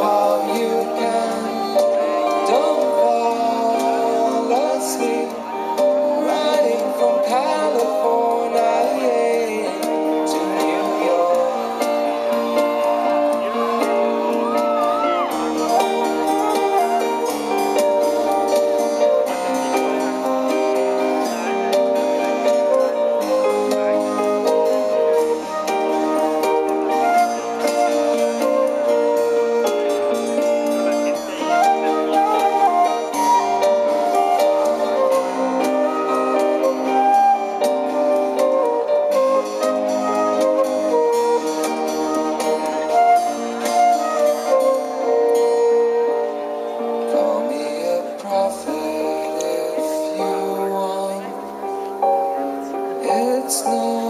while you can. Don't fall asleep. it's.